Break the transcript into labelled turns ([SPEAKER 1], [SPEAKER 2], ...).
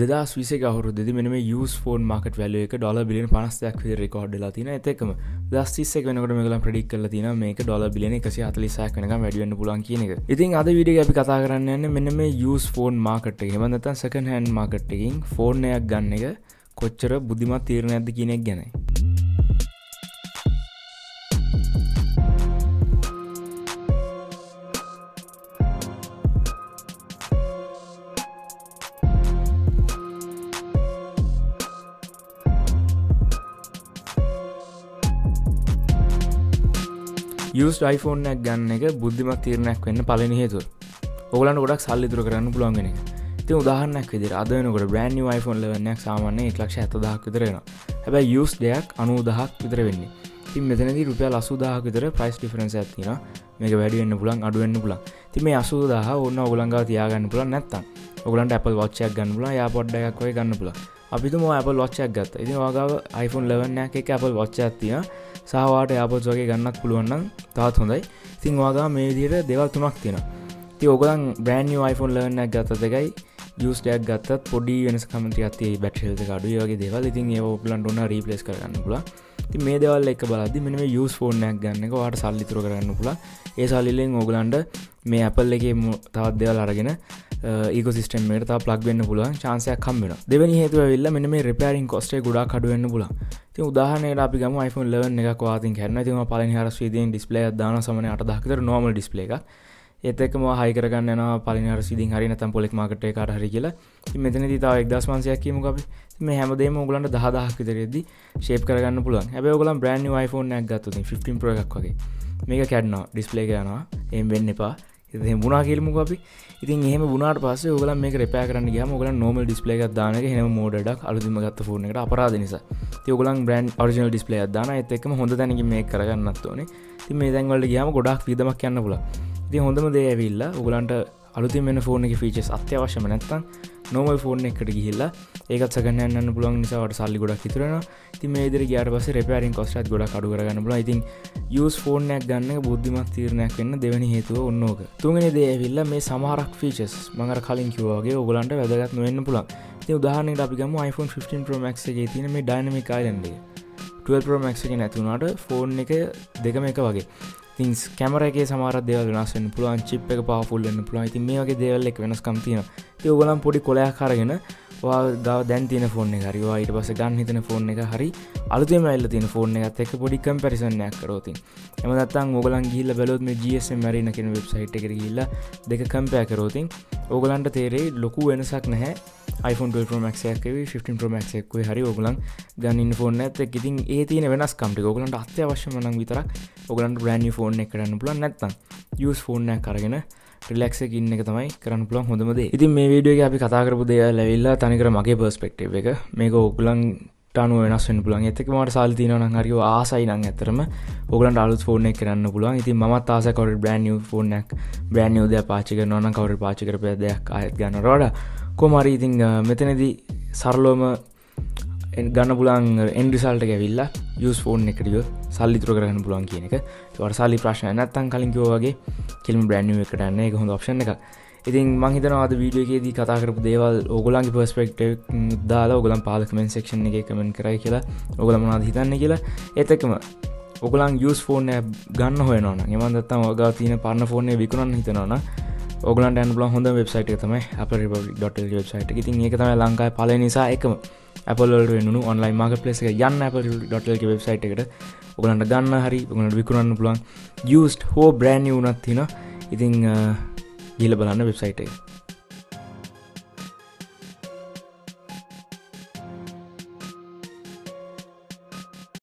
[SPEAKER 1] දෙදස් විසේ අවුරුදදි මෙම යස් ෆෝන් මාකට වැල එක ඩොල බිලියන පනස්යක් රෙකෝඩ් ලා තින එතකම දස්තිස්සක් වෙනකට මෙගලම් ප්‍රඩික් කල තින මේක ඩොල බිලියන එකසි අතලිසාක් වනක වැඩියන්න පුලන් කියන එක. ඉතින් අද විඩිය අපි කතා කරන්න මෙන්න මේ යස් ෆෝන් මාකට හෙමනතන් සකන් හැන් මාකට්ටකින් ෆෝර්නයක් ගන්න එක කොච්චර බුද්ධිමත් තීරණ ඇද කියනෙක් ගැනයි. යස් යිෆෝනයක් ගන්න එක බුද්ධිමත් තීරණයක් වෙන්න පලනි හේතු ඔගලන් ගොඩක් සල්ලිතුර කරන්න පුළුවන්ගෙන ති උදාහරනක් විදි අදනකට බ්‍රන්ඩ iPhone ලවනයක් සාමාන්‍ය එක්ලක්ෂ ඇතදහක් විතරෙන හැබැයි යස් දෙයක් අනු දහක් විතර වෙන්නේ. ති මෙතනද රුපිය ලසුදාහ විතර ප්‍රයිස් ඩිෆරන්ස ඇතින මේක වැඩිවෙන්න පුලන් අඩුවෙන්න්න පුලන් ති මේ අසුදාහ ඔන්න ඔගලංගා තියාගන්න පුලන් නැත්තම්. ඔගලන්ට Apple වච්චයක් ගන්න පුලා යා පොඩ්ඩයක් ඔය ගන්න පුලා අපිතු ම Apple වච්චයක් ගත්ත. ඉති වගාව iPhone ලවන්නයක් එක Apple වච්චයක් තිය සාවාට යාපොත් වගේ ගන්නක් පුළුවන්නම් තාත් හොඳයි. තිං වගා මේ දිට දෙවල් තුනක් තියෙන ති ඕගලන් බ්‍රන්ඩ iPhone ලර්නක් ගත්ත දෙකයි යස්ටයක් ගත්තත් පොඩි වෙනස් කමති අත්තේ බැට්හල්ත කඩු වගේ දෙවල්. ඉතින් ඒ ඔපලන්ට ඔන්න රීපලස් කරන්න පුලා ති මේ දෙවල් එක බලදි මෙම යස් ෆෝර්නයක් ගන්න එක වාට සල්ලිතුර කරන්න පුලා ඒ සල්ලිලෙන් ඕගලන්ට මේ ඇපල් එක තවත් දෙවල් අරගෙන ඒකසිස්ටමට ප්ලක් වෙන්න පුළුවන්. චාන්සයක් කම්බෙන දෙවනි හේතුව වෙල්ල මෙන මේ රෙපෑරින් කොස්ටේ ගොඩා කඩුවන්න පුල ති උදාහනයට අපි ගම iPhone ලවන් එක වාතින් කැරන තිම පලනි හරස්වීදීන් ඩිස්පලේ දාන සමන අට දක්තර නොමල් ඩිස්පලේ එක ඒතකම හයිකරගන්න පලිනර සිදින් හරි නතම් පොලෙක් මාකට කාර හරි කියලා. මෙතන තාව එක්දස් වන්සයක් කියීම අපි. මේ හැමදේම ගලන්ට දහදහක් විතරෙදදි ශේප කරගන්න පුලන් හැබ ගලන් බ්‍රන්් iPhone ක් ගත්තු 15 ප්‍ර එකක් වගේ. මේක කැඩ්නවා ඩිස්පලේ යනවා. එම් වෙන්න එපා. එ මුණනා කියල්මුක අපි? ඉතින් එහම බුණට පස ගල මේ රපෑ කරන්න ගම ගල නොම ඩිස්පලේ දානක හෙම මෝඩක් අලුදිම ගත්ත ෆෝන එකට අපරාධ නිසා. තියගලන් බ්‍රන්් ඔරිජනල් ඩිස්පලේ දාන එතෙක්ම හොඳ තැනක මේ කරගන්නත් ඕනේ. ති මේ දැන්වලට ගයාම ගොඩක් විදමක් යන්න පුල ති හොඳම දේ ඇවිල්ල උගලන්ට අලුති මෙන්න ෆෝන එක ෆීචස් අත්‍යවශ්‍යම නැත්තන් නොමල් ෆෝන් එකට ගිහිල්ලා ඒකත් සගන්න පුලන් නිසාවට සල්ලි ගොඩක් හිතුරන ති මේදර ගයාට පස රෙපෑරින් කොස්ටත් ගොඩ කඩු කරගන්න පුල ඉතින් යස් ෆෝර්නයක් ගන්න බුද්ධිමත් තීරණයක් වෙන්න දෙවැනි හේතුව ඔන්නෝක තුන්ගෙන දේවිල්ල මේ සමහරක් ෆීචස් මඟර කලින් කිවවාගේ ඔගලන්ට වැදගත් නොවෙන්න පුලන් ති උදාහනට අපිගම iPhone 15 Pro Max ගේ තින මේ ඩයිනමික් අයිලන්ඩේ 12 Pro Max එක නැතිවුණට ෆෝන් එක දෙකම එක වගේ. තින්ස් කැමරගේ සමාර දෙවල් වෙනස්සෙන් පුළුවන් චිප් එක පාෆුල්ලන්න පුළුවන්. ඉතින් මේ වගේ දෙවල් එක වෙනස්කම් තියෙන ඒගලම් පොඩි කොලයක් කරගෙන ගව දැන් තින ෆෝන් එක හරිවා ඊට පස ගන්න හිතන ෆෝන් එක හරි අලුතම ඇල්ල තින ෆෝන් එකත් එක පොඩි කම්පැරිසනයක් කරෝතින් එමදත්තන් ඕගලන් ගිල්ල බැලොත් මේ ජස් මරින කෙන වෙබ්සයිට් එක ගිල්ල දෙක කම්පෑ කරෝතින් ඕගලන්ට තේරේ ලොකු වෙනසක් නැහැ. iPhone 12 Pro Max එකේ 15 Pro Max එකේ හරි ඕගලන් ගන්න ෆෝන් ඇත් ඉතින් ඒ තියෙන වෙනස්කම්ට ඕගලන්ට අත්‍යවශ්‍යම නම් විතරක් ඔගලන්ට බ්‍රන්ඩ් ෆෝන් එක කරන්න පුළුවන්. නැත්තම් යස් ෆෝන් එකක් කරගෙන රිලක්ස ඉන්න එක තමයි කරන්න පුළන් හොඳමද ඉතින් මේ වීඩියෝ අපි කතාකරපු දෙය ලැවිල්ලා තනිකර මගේ පර්ස්පෙක්ටව එක. මේක ඔගලන් ටනු වෙනස් වෙන පුළන් එතක මට සල්තින නම් හරි ආසයි නං ඇතරම ඔගලන්ට අලුත් ෆෝන කරන්න පුළුවන්. ඉතින් මත් ආසකොට බ්‍රන්් ෆෝනක් බ්‍රන්් ෝදය පාචික නොන කවර පාචිකර දෙයක් අයත් ගන්න රෝඩ කොමරි ඉතිං මෙතනදී සරලෝම ගන්න පුලන් එන්ඩිසල්ට ඇවිල්ලා යස් ෆෝන් එකටියෝ සල්ලිතුර කරන්න පුලන් කියන එක. වට සල්ලි ප්‍රශ්න නැත්තන් කලින්කිවෝගේ කෙල්ම බ්‍රන්් එකටන්න එක හොඳ ඔප්ෂන් එක ඉතින් මහිතනවාද වීඩියෝගේදී කතා කරපු දේවල් ඔගලන්ගේ පස්පෙක්ට දාලා ඔගලන් පාලකමෙන් සෙක්ෂන් එක කමෙන් කරයි කියලා. ඔගල මනාද හිතන්න කියලා. ඒතකම ඔගලන් යස් ෆෝර්න ගන්න හොයනන එමන්දත්තම ඔගා තියන පන්න ෆෝර්නය විකුණන්න හිතනවන ඔගලන්ට ඇන් බල හොඳ වෙබ්සයිට තමයි අප රිබ.ඩ වෙබ්සයිට ඉතින් ඒක තමයි ලංකායි පල නිසා එකම. Appleවලට වෙනු ඔන්ලයි මාක පලෙස එක යන්න Apple.ක වෙබ්සයිට එකට. ඔගලන්ට ගන්න හරි ඔගලට විකුණන්න පුළන් යස්ට හෝ බ්‍රෑන්ි වුනත් තින ඉතිං ගිල බලන්න වෙබ්සයිට එක.